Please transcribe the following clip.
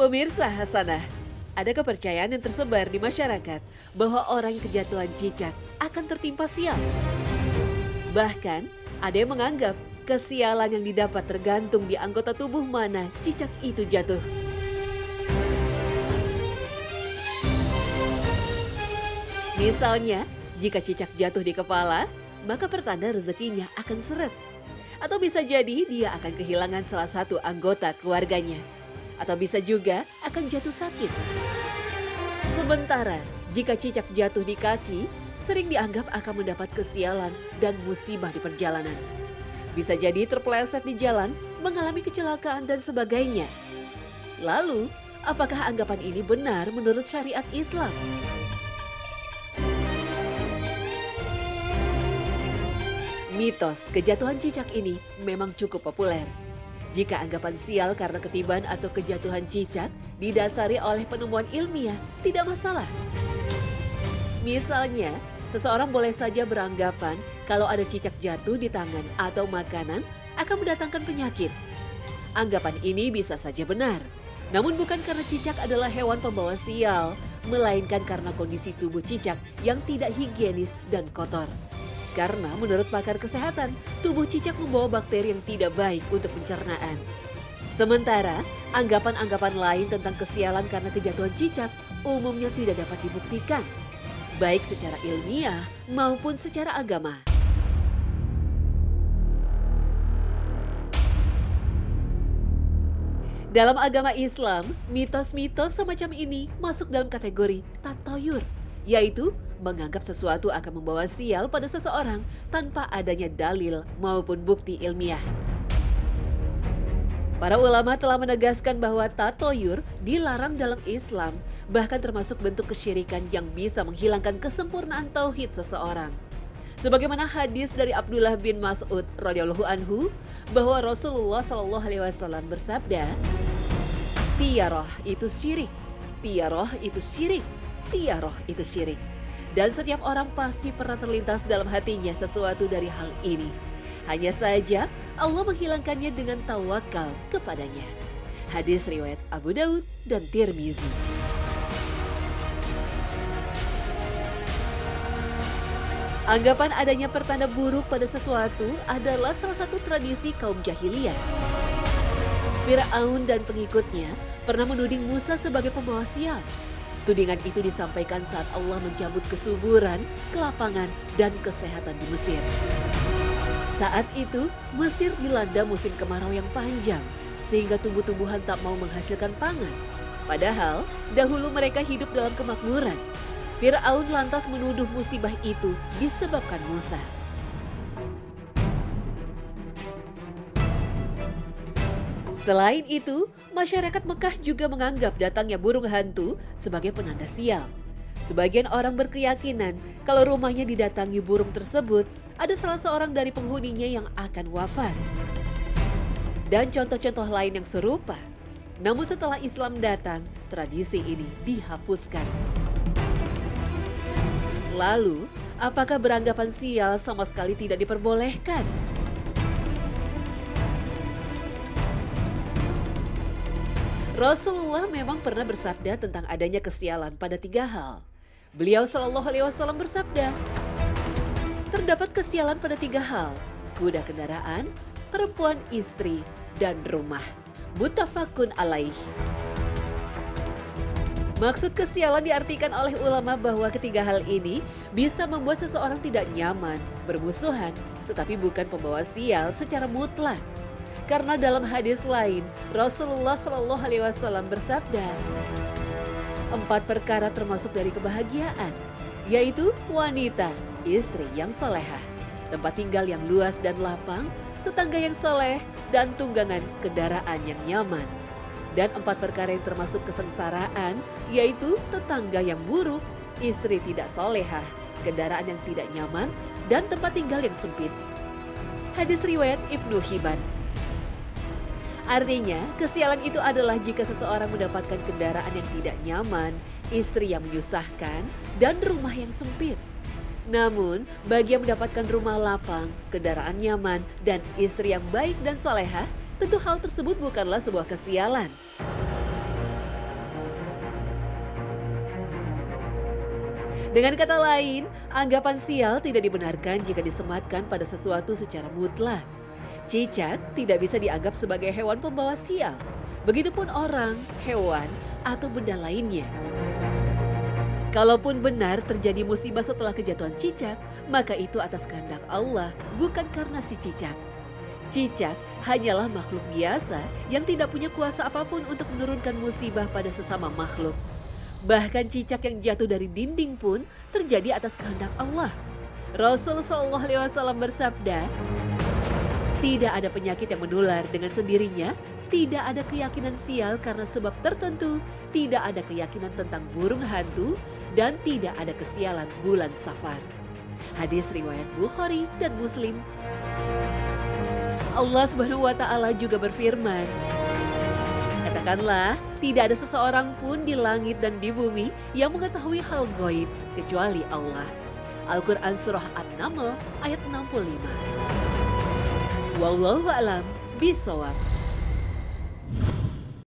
Pemirsa Hasanah, ada kepercayaan yang tersebar di masyarakat bahwa orang yang kejatuhan cicak akan tertimpa sial. Bahkan, ada yang menganggap kesialan yang didapat tergantung di anggota tubuh mana cicak itu jatuh. Misalnya, jika cicak jatuh di kepala, maka pertanda rezekinya akan seret. Atau bisa jadi dia akan kehilangan salah satu anggota keluarganya. Atau bisa juga akan jatuh sakit. Sementara, jika cicak jatuh di kaki, sering dianggap akan mendapat kesialan dan musibah di perjalanan. Bisa jadi terpeleset di jalan, mengalami kecelakaan dan sebagainya. Lalu, apakah anggapan ini benar menurut syariat Islam? Mitos kejatuhan cicak ini memang cukup populer. Jika anggapan sial karena ketiban atau kejatuhan cicak didasari oleh penemuan ilmiah, tidak masalah. Misalnya, seseorang boleh saja beranggapan kalau ada cicak jatuh di tangan atau makanan akan mendatangkan penyakit. Anggapan ini bisa saja benar, namun bukan karena cicak adalah hewan pembawa sial, melainkan karena kondisi tubuh cicak yang tidak higienis dan kotor. Karena menurut pakar kesehatan, tubuh cicak membawa bakteri yang tidak baik untuk pencernaan. Sementara, anggapan-anggapan lain tentang kesialan karena kejatuhan cicak umumnya tidak dapat dibuktikan, baik secara ilmiah maupun secara agama. Dalam agama Islam, mitos-mitos semacam ini masuk dalam kategori tatoyur, yaitu menganggap sesuatu akan membawa sial pada seseorang tanpa adanya dalil maupun bukti ilmiah. Para ulama telah menegaskan bahwa tatoyur dilarang dalam Islam, bahkan termasuk bentuk kesyirikan yang bisa menghilangkan kesempurnaan tauhid seseorang. Sebagaimana hadis dari Abdullah bin Mas'ud radhiyallahu anhu bahwa Rasulullah shallallahu alaihi wasallam bersabda, "Tiaroh itu syirik, tiaroh itu syirik, tiaroh itu syirik." Dan setiap orang pasti pernah terlintas dalam hatinya sesuatu dari hal ini. Hanya saja Allah menghilangkannya dengan tawakal kepadanya. Hadis riwayat Abu Daud dan Tirmizi. Anggapan adanya pertanda buruk pada sesuatu adalah salah satu tradisi kaum jahiliyah. Fir'aun dan pengikutnya pernah menuding Musa sebagai pembawa sial Tudingan itu disampaikan saat Allah mencabut kesuburan, kelapangan, dan kesehatan di Mesir. Saat itu, Mesir dilanda musim kemarau yang panjang, sehingga tumbuh-tumbuhan tak mau menghasilkan pangan. Padahal, dahulu mereka hidup dalam kemakmuran. Fir'aun lantas menuduh musibah itu disebabkan Musa. Selain itu, masyarakat Mekah juga menganggap datangnya burung hantu sebagai penanda sial. Sebagian orang berkeyakinan kalau rumahnya didatangi burung tersebut, ada salah seorang dari penghuninya yang akan wafat. Dan contoh-contoh lain yang serupa. Namun setelah Islam datang, tradisi ini dihapuskan. Lalu, apakah beranggapan sial sama sekali tidak diperbolehkan? Rasulullah memang pernah bersabda tentang adanya kesialan pada tiga hal. Beliau Shallallahu Alaihi Wasallam bersabda, terdapat kesialan pada tiga hal: kuda kendaraan, perempuan istri, dan rumah. Mutafakun alaih. Maksud kesialan diartikan oleh ulama bahwa ketiga hal ini bisa membuat seseorang tidak nyaman, bermusuhan, tetapi bukan pembawa sial secara mutlak. Karena dalam hadis lain, Rasulullah Shallallahu Alaihi Wasallam bersabda, empat perkara termasuk dari kebahagiaan, yaitu wanita, istri yang solehah, tempat tinggal yang luas dan lapang, tetangga yang soleh, dan tunggangan kendaraan yang nyaman. Dan empat perkara yang termasuk kesengsaraan, yaitu tetangga yang buruk, istri tidak solehah, kendaraan yang tidak nyaman, dan tempat tinggal yang sempit. Hadis riwayat Ibnu Hibban Artinya, kesialan itu adalah jika seseorang mendapatkan kendaraan yang tidak nyaman, istri yang menyusahkan, dan rumah yang sempit. Namun, bagi yang mendapatkan rumah lapang, kendaraan nyaman, dan istri yang baik dan soleha, tentu hal tersebut bukanlah sebuah kesialan. Dengan kata lain, anggapan sial tidak dibenarkan jika disematkan pada sesuatu secara mutlak. Cicak tidak bisa dianggap sebagai hewan pembawa sial. Begitupun orang, hewan, atau benda lainnya. Kalaupun benar terjadi musibah setelah kejatuhan cicak, maka itu atas kehendak Allah, bukan karena si cicak. Cicak hanyalah makhluk biasa yang tidak punya kuasa apa pun untuk menurunkan musibah pada sesama makhluk. Bahkan cicak yang jatuh dari dinding pun terjadi atas kehendak Allah. Rasul Shallallahu Alaihi Wasallam bersabda, tidak ada penyakit yang menular dengan sendirinya, tidak ada keyakinan sial karena sebab tertentu, tidak ada keyakinan tentang burung hantu, dan tidak ada kesialan bulan safar. Hadis riwayat Bukhari dan Muslim. Allah Subhanahu wa taala juga berfirman, Katakanlah, tidak ada seseorang pun di langit dan di bumi yang mengetahui hal goib kecuali Allah. Al-Quran Surah An-Naml ayat 65. Wallahu a'lam bisawab.